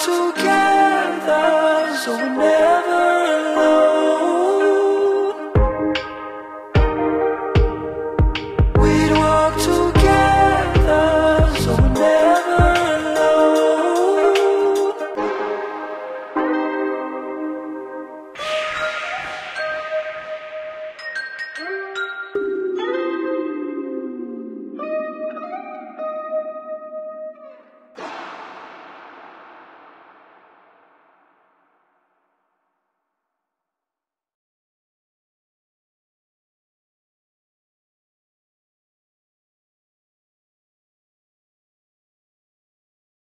together so